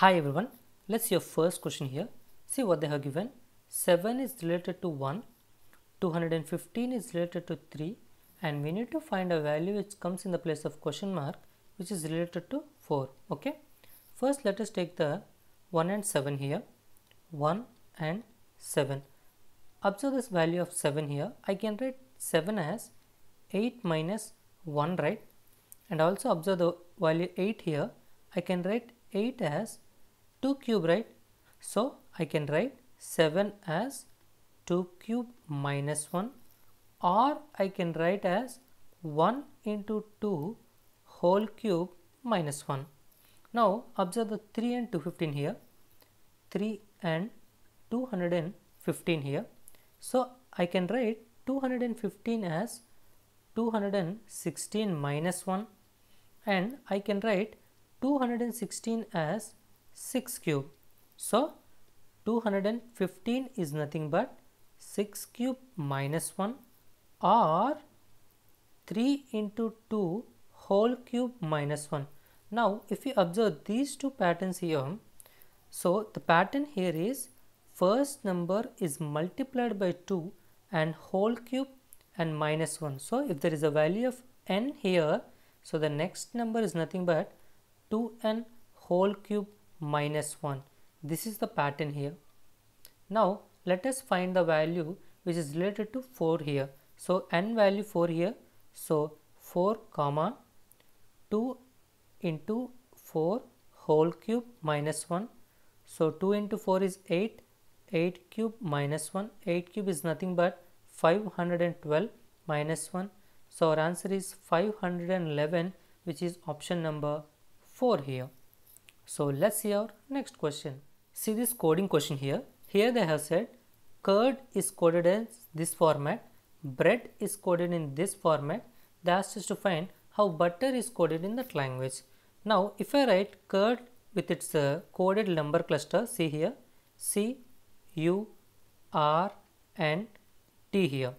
Hi everyone, let's see your first question here. See what they have given. 7 is related to 1, 215 is related to 3 and we need to find a value which comes in the place of question mark which is related to 4. Okay. First let us take the 1 and 7 here. 1 and 7. Observe this value of 7 here. I can write 7 as 8 minus 1 right and also observe the value 8 here. I can write 8 as 2 cube right so I can write 7 as 2 cube minus 1 or I can write as 1 into 2 whole cube minus 1. Now observe the 3 and 215 here 3 and 215 here. So I can write 215 as 216 minus 1 and I can write 216 as 6 cube. So 215 is nothing but 6 cube minus 1 or 3 into 2 whole cube minus 1. Now if you observe these two patterns here, so the pattern here is first number is multiplied by 2 and whole cube and minus 1. So if there is a value of n here, so the next number is nothing but 2n whole cube minus 1. This is the pattern here. Now let us find the value which is related to 4 here. So n value 4 here. So 4 comma 2 into 4 whole cube minus 1. So 2 into 4 is 8. 8 cube minus 1. 8 cube is nothing but 512 minus 1. So our answer is 511 which is option number 4 here. So let's see our next question. See this coding question here. Here they have said curd is coded in this format, bread is coded in this format. They asked us to find how butter is coded in that language. Now if I write curd with its uh, coded number cluster, see here C, U, R and T here.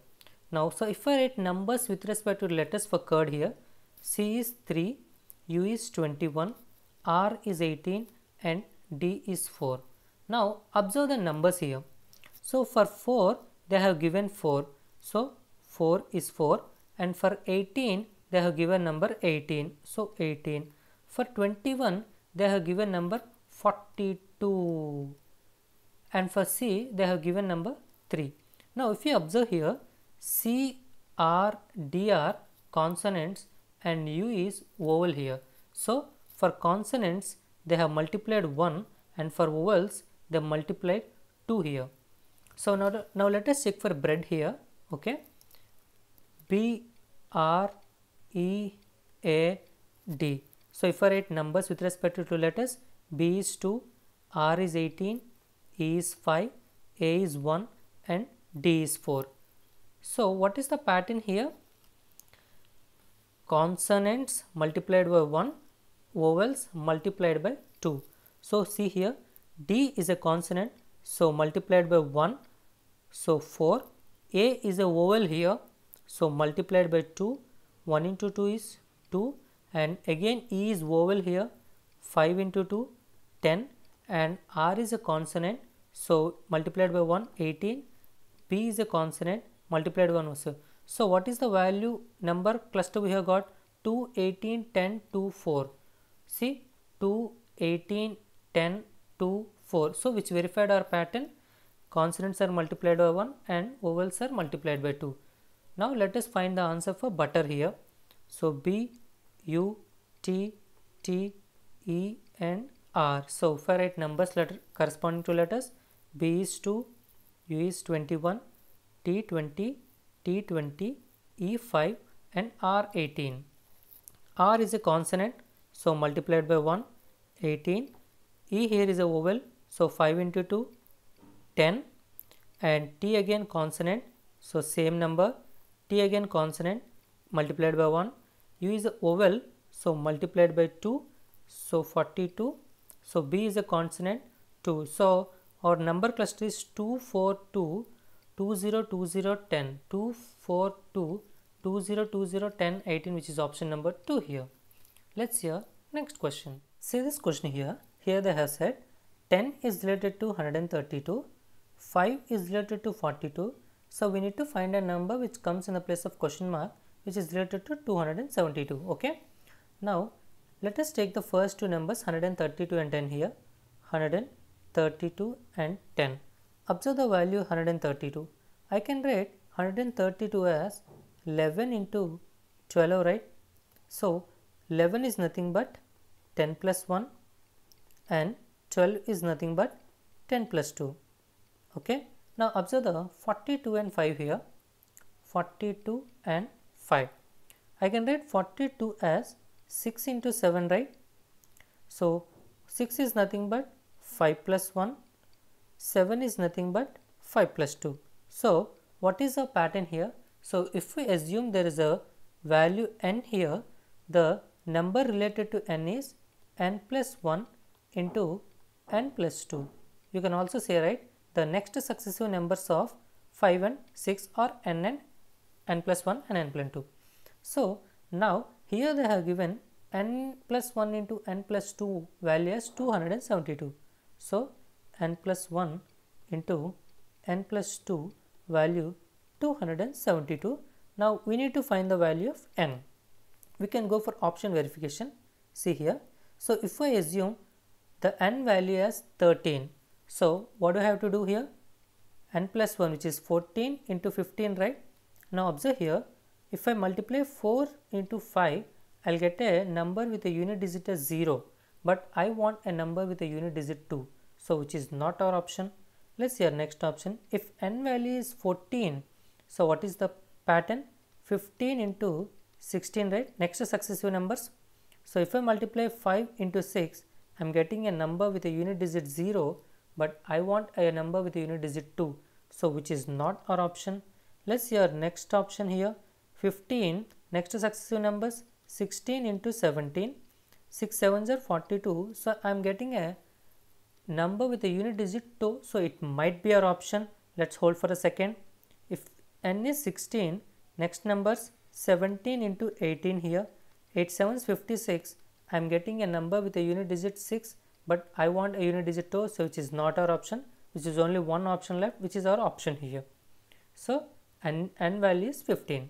Now so if I write numbers with respect to letters for curd here, C is 3, U is 21, R is 18 and D is 4. Now observe the numbers here. So for 4 they have given 4. So 4 is 4 and for 18 they have given number 18. So 18. For 21 they have given number 42 and for C they have given number 3. Now if you observe here C, R, D are consonants and U is vowel here. So for consonants, they have multiplied 1 and for vowels, they multiplied 2 here. So now, now let us check for bread here. Okay. B, R, E, A, D. So if I write numbers with respect to two letters, B is 2, R is 18, E is 5, A is 1 and D is 4. So what is the pattern here? Consonants multiplied by 1 vowels multiplied by 2. So see here D is a consonant so multiplied by 1 so 4 A is a vowel here so multiplied by 2 1 into 2 is 2 and again E is vowel here 5 into 2 10 and R is a consonant so multiplied by 1 18 P is a consonant multiplied by 1 also. So what is the value number cluster we have got? 2 18 10 2 4 See 2, 18, 10, 2, 4. So which verified our pattern? Consonants are multiplied by 1 and vowels are multiplied by 2. Now let us find the answer for butter here. So B, U, T, T, E and R. So if I write numbers letter corresponding to letters, B is 2, U is 21, T 20, T 20, E 5 and R 18. R is a consonant so multiplied by 1 18 E here is a vowel. So 5 into 2 10 and T again consonant. So same number. T again consonant. Multiplied by 1 U is a vowel. So multiplied by 2 so 42 so B is a consonant. 2 so our number cluster is 242 2020 10 242 2020 10 18 which is option number 2 here. Let's hear next question. See this question here. here they have said 10 is related to 132, 5 is related to 42. So we need to find a number which comes in the place of question mark which is related to 272. Okay. Now let us take the first two numbers 132 and 10 here 132 and 10. Observe the value 132. I can write 132 as 11 into 12 right. So 11 is nothing but 10 plus 1 and 12 is nothing but 10 plus 2 okay? Now observe the 42 and 5 here. 42 and 5 I can write 42 as 6 into 7 right? So 6 is nothing but 5 plus 1 7 is nothing but 5 plus 2 so what is the pattern here? So if we assume there is a value n here the number related to n is n plus 1 into n plus 2. You can also say right the next successive numbers of 5 and 6 are n and n plus 1 and n plus 2. So, now here they have given n plus 1 into n plus 2 value as 272. So, n plus 1 into n plus 2 value 272. Now, we need to find the value of n. We can go for option verification. See here. So, if I assume the n value as 13. So, what do I have to do here? n plus 1 which is 14 into 15 right. Now, observe here if I multiply 4 into 5 I will get a number with a unit digit as 0 but I want a number with a unit digit 2. So, which is not our option. Let us see our next option. If n value is 14, so what is the pattern? 15 into 16 right? Next to successive numbers. So, if I multiply 5 into 6 I am getting a number with a unit digit 0 but I want a number with a unit digit 2 so which is not our option. Let's see our next option here. 15 next to successive numbers 16 into 17 6 7s are 42 so I am getting a number with a unit digit 2 so it might be our option. Let's hold for a second. If n is 16 next numbers 17 into 18 here 8 7s 56 I am getting a number with a unit digit 6 but I want a unit digit 2 so which is not our option which is only one option left which is our option here. So n, n value is 15.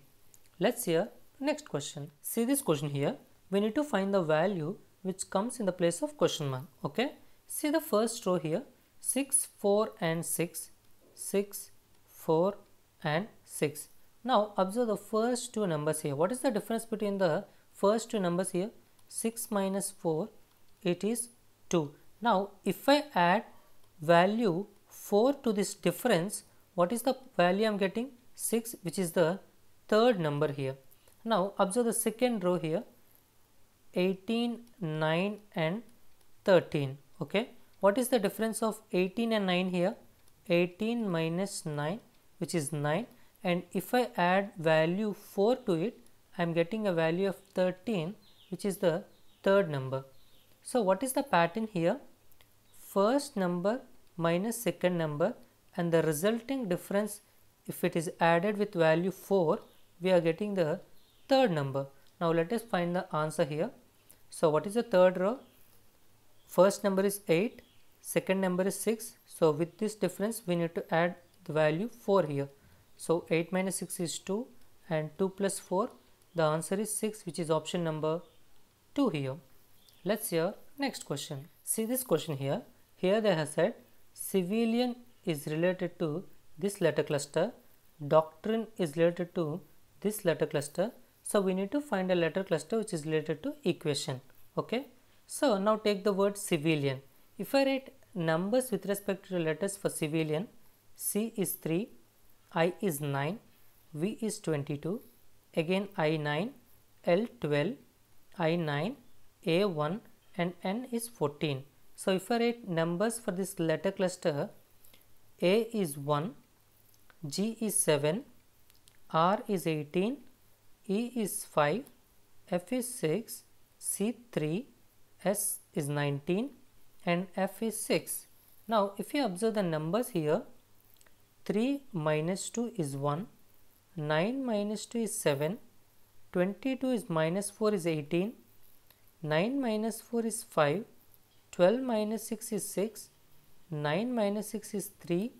Let's see next question. See this question here we need to find the value which comes in the place of question mark okay. See the first row here 6 4 and 6 6 4 and 6. Now observe the first two numbers here. What is the difference between the first two numbers here? 6 minus 4 it is 2. Now if I add value 4 to this difference what is the value I am getting 6 which is the third number here. Now observe the second row here 18, 9 and 13 okay. What is the difference of 18 and 9 here? 18 minus 9 which is 9 and if I add value 4 to it I am getting a value of 13 which is the third number. So what is the pattern here? First number minus second number and the resulting difference if it is added with value 4 we are getting the third number. Now let us find the answer here. So what is the third row? First number is 8, second number is 6. So with this difference we need to add the value 4 here. So 8 minus 6 is 2 and 2 plus 4 the answer is 6 which is option number 2 here. Let's our next question. See this question here. Here they have said civilian is related to this letter cluster, doctrine is related to this letter cluster. So we need to find a letter cluster which is related to equation. Okay. So now take the word civilian. If I write numbers with respect to letters for civilian, C is 3, I is 9, V is 22, again I 9, L 12, I9, A1 and N is 14. So if I write numbers for this letter cluster, A is 1, G is 7, R is 18, E is 5, F is 6, C 3, S is 19 and F is 6. Now if you observe the numbers here, 3 minus 2 is 1, 9 minus 2 is 7, 22 is minus 4 is 18, 9 minus 4 is 5, 12 minus 6 is 6, 9 minus 6 is 3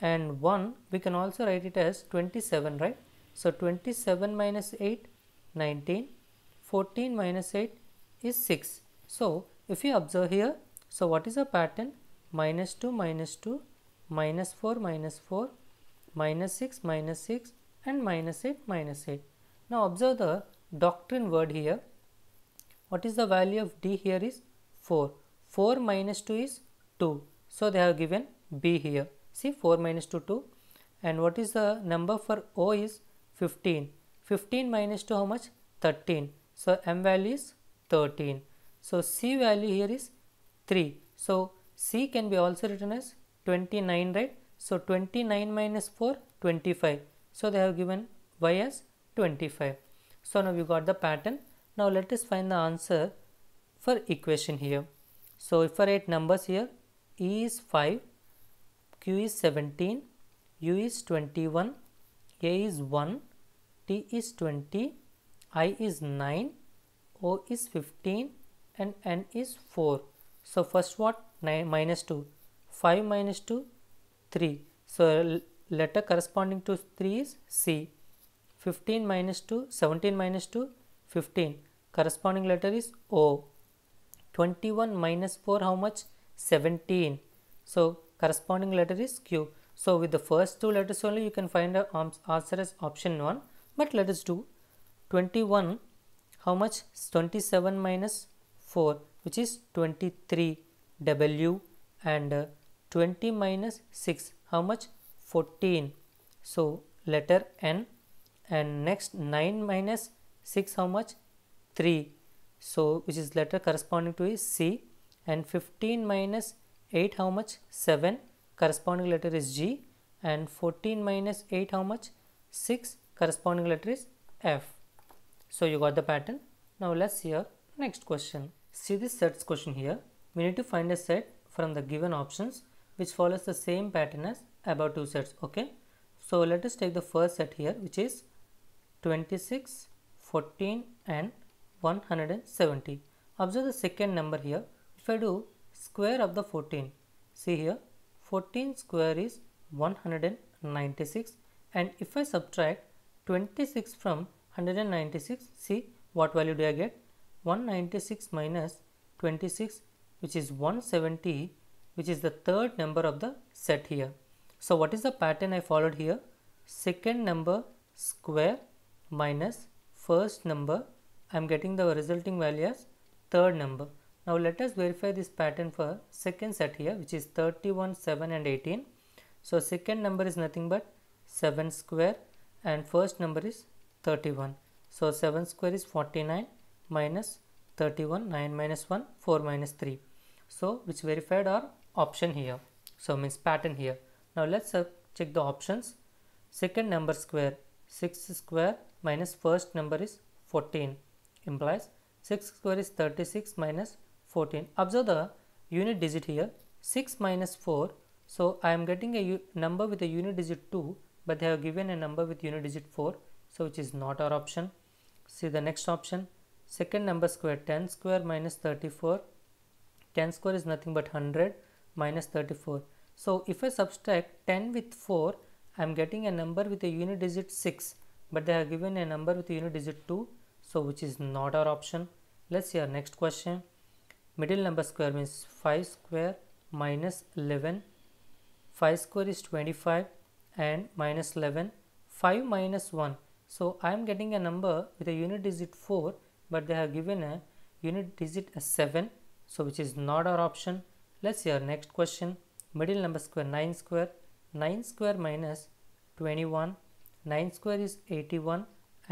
and 1 we can also write it as 27 right. So 27 minus 8 19, 14 minus 8 is 6. So if you observe here, so what is the pattern? Minus 2 minus 2, minus 4 minus 4, minus 6 minus 6 and minus 8 minus 8. Now observe the doctrine word here. What is the value of D here is 4. 4 minus 2 is 2. So they have given B here. See 4 minus 2 2 and what is the number for O is 15. 15 minus 2 how much? 13. So M value is 13. So C value here is 3. So C can be also written as 29 right. So 29 minus 4 25. So they have given Y as 25. So now we got the pattern. Now let us find the answer for equation here. So if I write numbers here, E is 5, Q is 17, U is 21, A is 1, T is 20, I is 9, O is 15 and N is 4. So first what? 9 minus 2. 5 minus 2, 3. So letter corresponding to 3 is C. 15 minus 2, 17 minus 2, 15. Corresponding letter is O. 21 minus 4 how much? 17. So corresponding letter is Q. So with the first two letters only you can find the answer as option 1 but let us do 21 how much 27 minus 4 which is 23 W and uh, 20 minus 6 how much? 14 so letter N and next 9 minus 6 how much? 3 so which is letter corresponding to is C and 15 minus 8 how much? 7 corresponding letter is G and 14 minus 8 how much? 6 corresponding letter is F. So you got the pattern. Now let's see our next question. See this sets question here. We need to find a set from the given options which follows the same pattern as above two sets. Okay. So let us take the first set here which is 26, 14 and 170. Observe the second number here. If I do square of the 14, see here 14 square is 196 and if I subtract 26 from 196 see what value do I get 196 minus 26 which is 170 which is the third number of the set here. So what is the pattern I followed here second number square minus first number I am getting the resulting value as third number. Now let us verify this pattern for second set here which is 31, 7 and 18. So second number is nothing but 7 square and first number is 31. So 7 square is 49 minus 31 9 minus 1 4 minus 3. So which verified our option here. So means pattern here. Now let's uh, check the options. Second number square 6 square minus first number is 14 implies 6 square is 36 minus 14. Observe the unit digit here 6 minus 4. So I am getting a number with a unit digit 2 but they have given a number with unit digit 4 so which is not our option see the next option second number square 10 square minus 34 10 square is nothing but 100 minus 34 so if I subtract 10 with 4 I am getting a number with a unit digit 6 but they have given a number with a unit digit 2 so which is not our option. Let's see our next question. Middle number square means 5 square minus 11 5 square is 25 and minus 11 5 minus 1 so I am getting a number with a unit digit 4 but they have given a unit digit as 7 so which is not our option let's see our next question middle number square 9 square 9 square minus 21 9 square is 81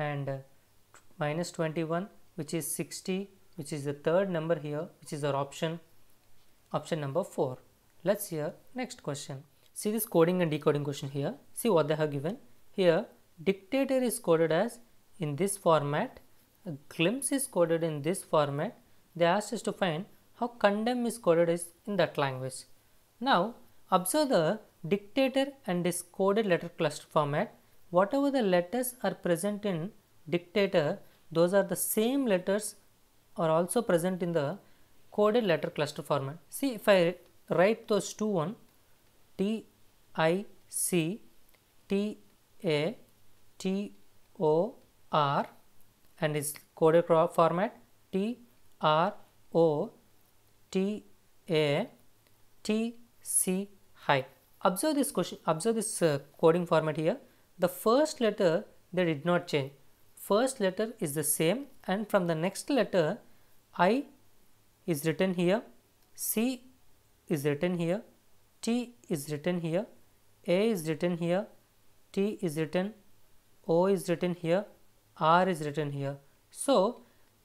and uh, minus 21 which is 60 which is the third number here which is our option option number 4 let's see our next question See this coding and decoding question here. See what they have given. Here dictator is coded as in this format. Glimpse is coded in this format. They asked us to find how condemn is coded is in that language. Now observe the dictator and this coded letter cluster format. Whatever the letters are present in dictator, those are the same letters are also present in the coded letter cluster format. See if I write those two one T I C T A T O R and its coded format T R O T A T C high. Observe this question, observe this uh, coding format here. The first letter they did not change. First letter is the same and from the next letter I is written here, C is written here, T is written here, A is written here, T is written, O is written here, R is written here. So,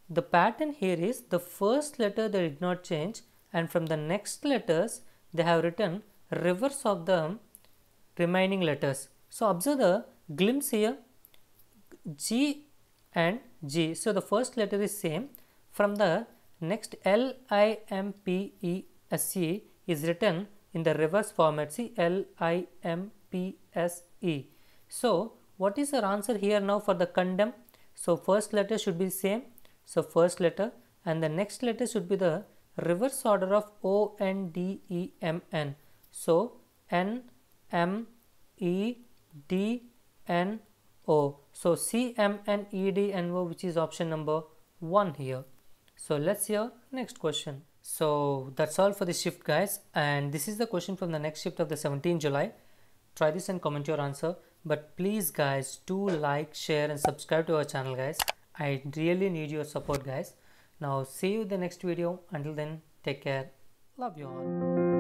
the pattern here is the first letter they did not change and from the next letters they have written reverse of the remaining letters. So, observe the glimpse here G and G. So, the first letter is same from the next L I M P E S E is written in the reverse format see L I M P S E. So, what is our answer here now for the condemn? So, first letter should be same. So, first letter and the next letter should be the reverse order of O N D E M N. So, N M E D N O. So, C M N E D N O which is option number 1 here. So, let's hear next question. So, that's all for this shift guys and this is the question from the next shift of the 17th July. Try this and comment your answer but please guys do like share and subscribe to our channel guys i really need your support guys. Now see you in the next video. Until then take care. Love you all